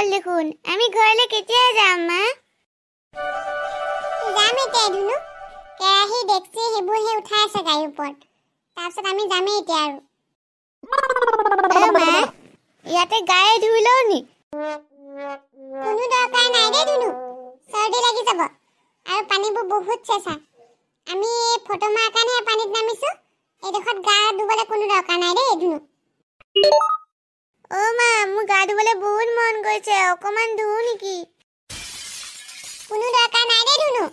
হ'ল দেখোন আমি ঘৰলৈ কেতিয়া যাম মা যাম এতিয়া ধুনু? কেৰাহী ডেক্সি সেইবোৰ সেই উঠাই আছে গাড়ীৰ ওপৰত। তাৰপিছত আমি যামেই এতিয়া আৰু। অ মা ইয়াতে গায়ে ধুই লওঁ নি? কোনো দৰকাৰ নাই দেই ধুনু চৰ্দি লাগি যাব। আৰু পানীবোৰ বহুত চেঁচা। আমি এই ফটো মাৰাৰ কাৰণেহে পানীত নামিছো। এইডোখৰত গা ধুবলৈ কোনো দৰকাৰ নাই দেই ধুনু। অ মা মোৰ গা ধুবলৈ বহুত মন গৈছে অকণমান ধুও নেকি? কোনো দৰকাৰ নাই দেই ধুনু।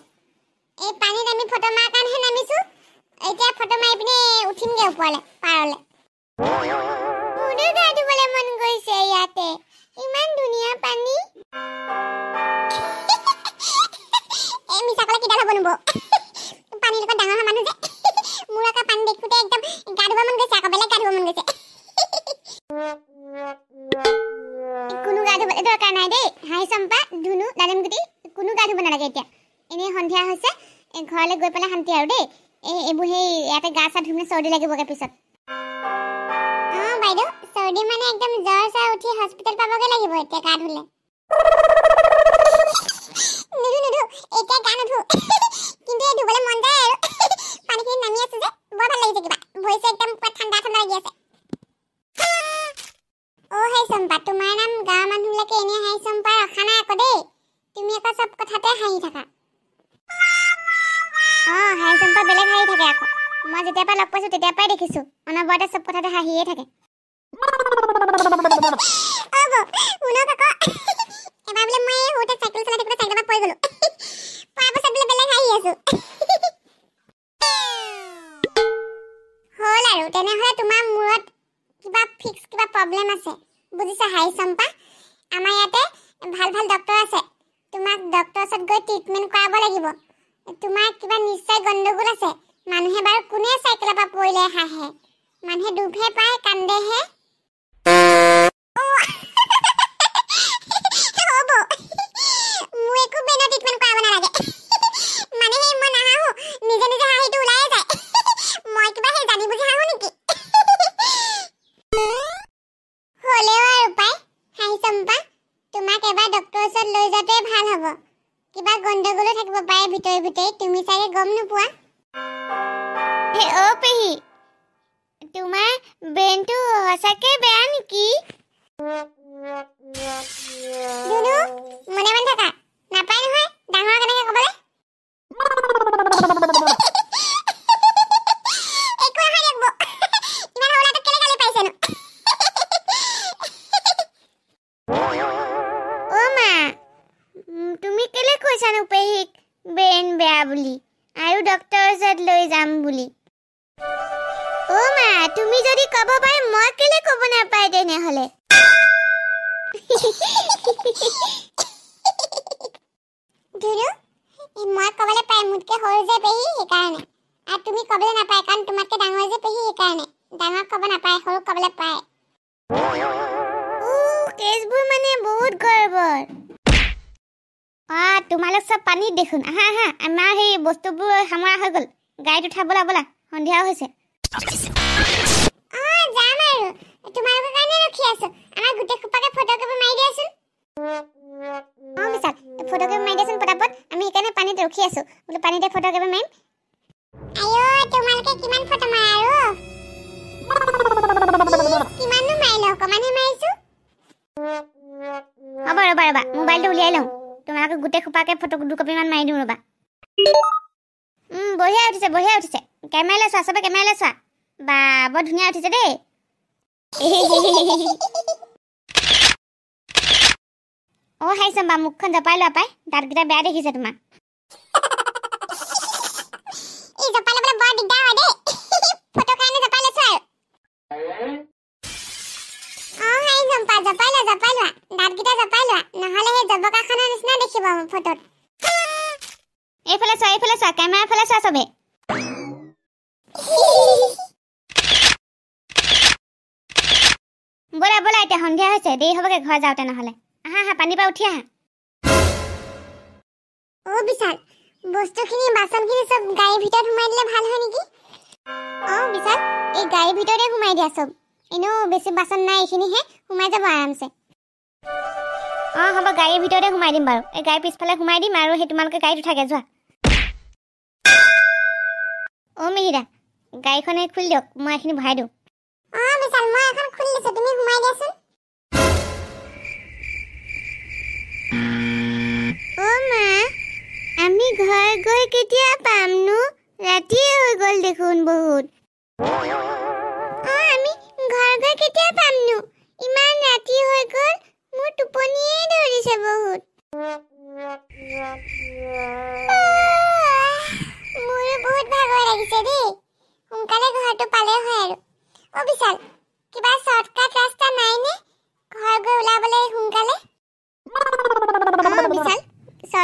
এই পানীত আমি ফটো মাৰাৰ কাৰণেহে নামিছো। এতিয়া ফটো মাৰি পিনে উঠিমগে ওপৰলৈ পাৰলৈ। মোৰো গা ধুবলৈ মন গৈছে ইয়াতে। ইমান ধুনীয়া পানী। এই মিছা ক'লে কিডাল হ'ব নব পানীৰ লগত ডাঙৰ হোৱা মানুহ যে। মোৰ আকৌ পানী দেখোঁতে একদম গা ধুব মন গৈছে আকৌ বেলেগ গা ধুব মন গৈছে। কোনো গা ধুবলৈ দৰকাৰ নাই দেই। হাই চম্পা ধুনু দালিমগুটি কোনো গা ধুব নালাগে এতিয়া। এনেই সন্ধিয়া হৈছে ঘৰলৈ গৈ পেলাই শান্তি আৰু দেই। এই এইবোৰ সেই ইয়াতে গা চা ধুমে চৰ্দি লাগিবগৈ পিছত। অঁ বাইদেউ চৰ্দি মানে একদম জ্বৰ চৰ উঠি হস্পিটেল পাবগৈ লাগিব এতিয়া গা ধুলে। নুধু নুধু এতিয়া গা নুধু। চব কথাতে হাঁহিয়ে থাকে। মানুহে বাৰু কোনে চাইকেলৰ পৰা পৰিলে হাঁহে? মানুহে দুখহে পায় কান্দেহে কিবা গণ্ডগোলো থাকিব পাৰে ভিতৰি ভিতৰি তুমি চাগে গম নোপোৱা। নেকি ধুনু মনে মনে থাকা। নাপায় নহয় ডাঙৰ কেনেকে ক'বলৈ? তুমি কেলে কৈছানো পেহীক? ব্ৰেইন বেয়া বুলি। আৰু ডক্তৰৰ ওচৰত লৈ যাম বুলি। অ' মা তুমি যদি ক'ব পাৰে মই কেলে ক'ব নাপায় তেনেহ'লে? মই ক'বলৈ পাই মোতকে সৰু যে পেহী সেইকাৰণে। আৰু তুমি ক'বলৈ নাপায় কাৰণ তোমাতকে ডাঙৰ যে পেহী সেইকাৰণে। ডাঙৰ ক'ব নাপায় সৰু ক'বলৈ পায়। উ, কেছবোৰ মানে বহুত গৰ্বৰ। অঁ তোমালোক চব পানীত দেখোন। আহা আহা আমাৰ সেই বস্তুবোৰ সামৰা হৈ গ'ল। গাড়ীত উঠা ব'লা সন্ধিয়াও হৈছে। বঢ়িয়া উঠিছে বঢ়িয়া উঠিছে। কেমেৰালৈ চোৱা চবে কেমেৰালৈ চোৱা। বা বৰ ধুনীয়া উঠিছে দেই। অঁ হাই চম্বা মুখখন জপাই লোৱা পাই। দাঁতকেইটা বেয়া দেখিছে তোমাৰ জপাই লোৱা জপাই লোৱা। দাঁতকেইটা জপাই লোৱা। নহ'লে সেই জবকাখনৰ নিচিনা দেখিব ফটোত। এইফালে চোৱা এইফালে চোৱা কেমেৰাৰ ফালে চোৱা চবে ব'লা ব'লা এতিয়া সন্ধিয়া হৈছে দেৰি হ'বগে ঘৰ যাওঁতে নহ'লে। আহা আহা পানীৰ পৰা উঠি আহা। অ' বিশাল বস্তুখিনি বাচনখিনি চব গাড়ীৰ ভিতৰত সোমাই দিলে ভাল হয় নেকি? অঁ বিশাল এই গাড়ীৰ ভিতৰতে সোমাই দিয়া চব। এনেও বেছি বাচন নাই এইখিনিহে সোমাই যাব আৰামছে। অঁ হ'ব গাড়ীৰ ভিতৰতে সোমাই দিম বাৰু। এই গাড়ীৰ পিছফালে সোমাই দিম আৰু সেই তোমালোকে গাড়ীত উঠাগে যোৱা। অ' মিহিৰা গাড়ীখনে খুলি দিয়ক মই এইখিনি ভৰাই দিওঁ। অ বিশাল মই এখন দিছো তুমি সোমাই দিয়াচোন অ' মা আমি ঘৰ গৈ কেতিয়া পামনো ৰাতিয়ে হৈ গ'ল দেখোন বহুত। অঁ আমি ঘৰ গৈ কেতিয়া পামনো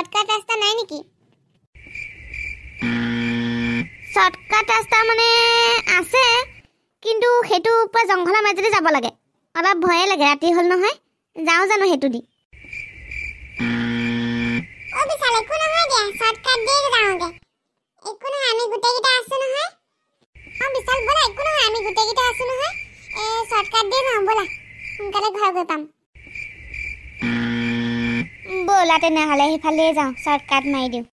শ্বৰ্টকাট ৰাস্তা নাই নেকি? শ্বৰ্টকাট ৰাস্তা মানে আছে কিন্তু সেইটো পুৰা জংঘলৰ মাজেদি যাব লাগে। অলপ ভয়ে লাগে ৰাতি হ'ল নহয়। যাওঁ জানো সেইটো দি। সোনকালে ঘৰ গৈ পাম। ব'লা তেনেহ'লে সেইফালে যাওঁ শ্বৰ্টকাট মাৰি দিওঁ।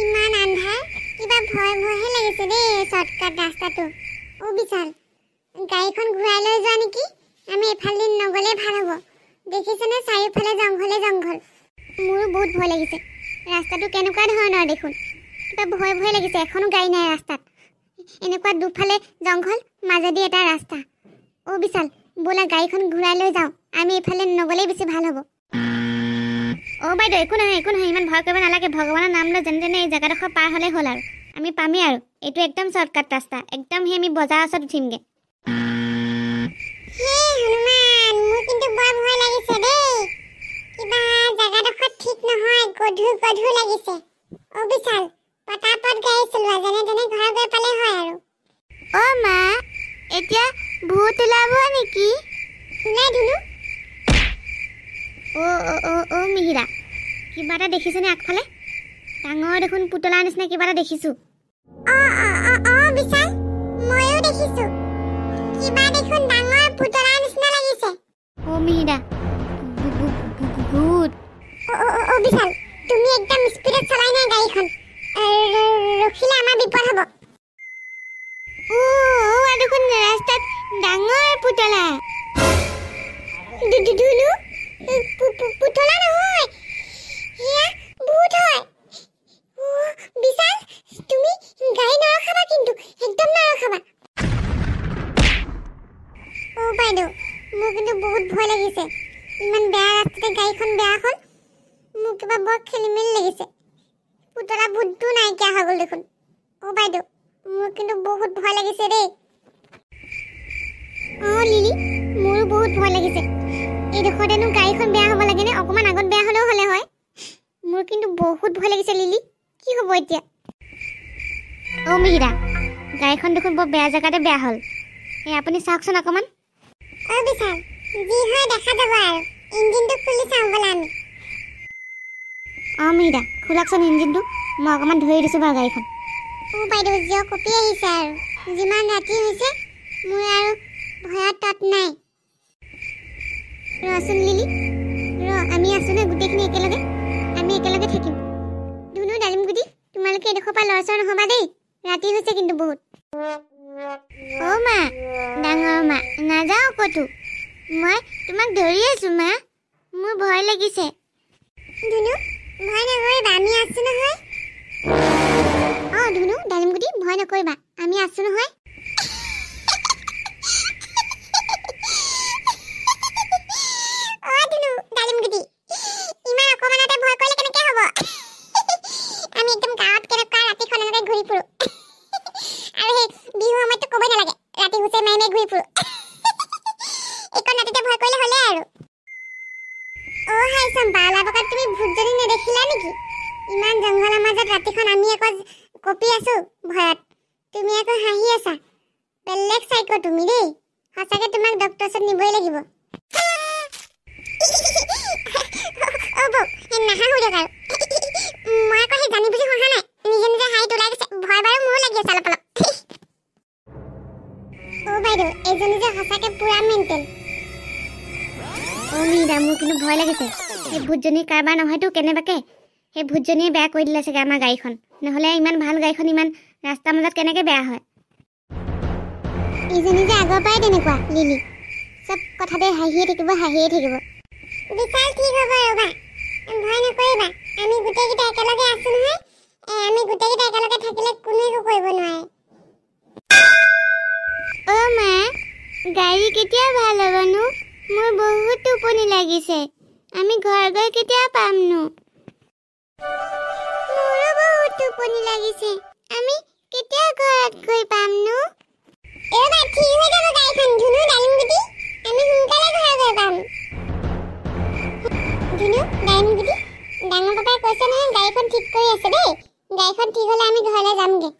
ইমান আন্ধাৰ কিবা ভয় ভয়হে লাগিছে দেই শ্বৰ্টকাট ৰাস্তাটো। অ বিশাল গাড়ীখন ঘূৰাই লৈ যোৱা নেকি? আমি এইফালে নগ'লে ভাল হ'ব। দেখিছেনে? চাৰিওফালে জংঘলে জংঘল। মোৰো বহুত ভয় লাগিছে। ৰাস্তাটো কেনেকুৱা ধৰণৰ দেখোন? কিবা ভয় ভয় লাগিছে এখনো গাড়ী নাই ৰাস্তাত। এনেকুৱা দুফালে জংঘল মাজেদি এটা ৰাস্তা। অ' বিশাল ব'লা গাড়ীখন ঘূৰাই লৈ যাওঁ। আমি এইফালে নগ'লেই বেছি ভাল হ'ব। অ' বাইদেউ একো নহয় একো নহয় ইমান ভয় কৰিব নালাগে। ভগৱানৰ নাম লৈ যেনে তেনে এই জেগাডোখৰ পাৰ হ'লেই হ'ল আৰু। আমি পামেই আৰু। এইটো একদম শ্বৰ্টকাট ৰাস্তা। একদম সেই আমি বজাৰৰ ওচৰত উঠিমগৈ। এতিয়া ভূত ওলাব নেকি? ধুনু। অ' অ' অ' অ' মিহিৰা কিবা এটা দেখিছেনে আগফালে? ডাঙৰ দেখোন পুতলাৰ নিচিনা কিবা এটা দেখিছোঁ। অ অ অ অ বিশাল ময়ো দেখিছো। কিবা দেখোন ডাঙৰ পুতলাৰ নিচিনা লাগিছে। অ' মিহিৰা ভূ- ভূ- ভূ- ভূ- ভূত। অ অ অ, অ বিশাল তুমি একদম স্পীডত চলাই নাই গাড়ীখন। আহ, ৰ- ৰখিলে আমাৰ বিপদ হ'ব। অ' দেখোন ৰাস্তাত ডাঙৰ পুতলা। নহয়। একদম নৰখাবা। অ বাইদেউ মোৰ কিন্তু বহুত ভয় লাগিছে। ইমান বেয়া ৰাস্তাতে গাড়ীখন বেয়া হ'ল। মোৰ কিবা বৰ খেলি মেলি লাগিছে। পুতলা ভূতটো নাইকিয়া হৈ গ'ল দেখোন অ বাইদেউ মোৰ কিন্তু বহুত ভয় লাগিছে দেই অ' লিলি মোৰো বহুত ভয় লাগিছে। এইডোখৰতেনো গাড়ীখন বেয়া হ'ব লাগেনে? অকণমান আগত বেয়া হ'লেও হ'লে হয়। মোৰ কিন্তু বহুত ভয় লাগিছে লিলি। কি হ'ব এতিয়া? অ' মিহিৰা গাড়ীখন দেখোন বৰ বেয়া জেগাতে বেয়া হ'ল। এই আপুনি চাওকচোন অকণমান অ বিশাল যি হয় দেখা যাব আৰু। ইঞ্জিনটো খুলি চাওঁ ব'লা আমি। অঁ মিহিৰা খোলাকচোন ইঞ্জিনটো। মই অকণমান ধৰি দিছোঁ বাৰু গাড়ীখন। অ বাইদেউ জিঅ' কপি আহিছে আৰু। যিমান ৰাতি হৈছে মোৰ আৰু ভয়ত তত নাই। ৰচোন লিলি। ৰ আমি আছোঁ নে গোটেইখিনি একেলগে। আমি একেলগে থাকিম। ধুনু ডালিমগুটি তোমালোকে এডোখৰ পৰা লৰচৰ নহ'বা দেই। ৰাতি হৈছে কিন্তু বহুত। অ' মা ডাঙৰ মা নাযাওঁ ক'তো। মই তোমাক ধৰি আছোঁ মা। মোৰ ভয় লাগিছে। ধুনু ভয় নকৰিবা আমি আছো নহয়। অঁ ধুনু ডালিমগুটি ভয় নকৰিবা। আমি আছোঁ নহয় অ ধুনু ডালিমগুটি ইমান অকমানতে ভয় কৰিলে কেনেকে হ'ব আমি একদম গাঁৱত কেনেকুৱা ৰাতিখন এনেকে ঘূৰি ফুৰো আৰু সেই বিহু সময়ততো ক'বই নালাগে ৰাতি হুঁচৰি মাৰি মাৰি ঘূৰি ফুৰো এইকণ ৰাতিতে ভয় কৰিলে হ'লে আৰু অ হাই চম্পা অলপকত তুমি নেদেখিলা নেকি? ইমান জংঘলৰ মাজত ৰাতিখন আমি আকৌ কঁপি আছো ভয়ত। তুমি আকৌ হাঁহি আছা। বেলেগ চাইকো তুমি দেই। সঁচাকে তোমাক ডক্টৰ ওচৰত নিবই লাগিব। নাহাঁহো দিয়ক আৰু। মই আকৌ সেই জানি বুজি হহা নাই। নিজে নিজে হাঁহিত ওলাই গৈছে। ভয় বাৰু মোৰো লাগি আছে অলপ অলপ। অ বাইদেউ এইজনী যে সঁচাকে পুৰা মেণ্টেল অ' মীনা মোৰ কিন্তু ভয় লাগিছে। সেই ভূতজনী কাৰোবাৰ নহয়তো কেনেবাকে। সেই ভূতজনীয়ে বেয়া কৰি দিলে চাগে আমাৰ গাড়ীখন। নহ'লে ইমান ভাল গাড়ীখন ইমান ৰাস্তাৰ মাজত কেনেকৈ বেয়া হয়? ইজনী যে আগৰ পৰাই তেনেকুৱা লিলি। চব কথাতে হাঁহিয়ে থাকিব হাঁহিয়ে থাকিব। বিশাল ঠিক হ'ব ৰ'বা? ভয় নকৰিবা। আমি গোটেইকেইটা একেলগে আছো নহয়। আমি গোটেইকেইটা একেলগে থাকিলে কোনো একো কৰিব নোৱাৰে। অ' মা গাড়ী কেতিয়া ভাল হ'বনো? মোৰ বহুত টোপনি লাগিছে। আমি ঘৰ গৈ কেতিয়া পামনো? মোৰো বহুত টোপনি লাগিছে। আমি কেতিয়া ঘৰত গৈ পামনো? ঠিক হ'লে আমি ঘৰলৈ যামগৈ।